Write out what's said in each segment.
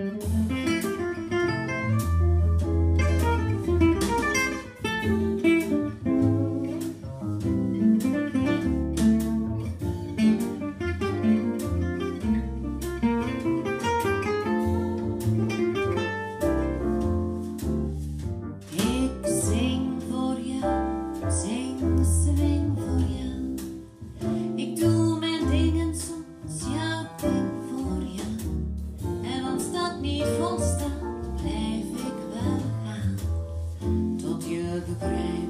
Ik niet volstaat, blijf ik wel gaan. Tot je begrijpt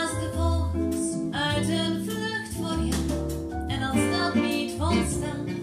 monster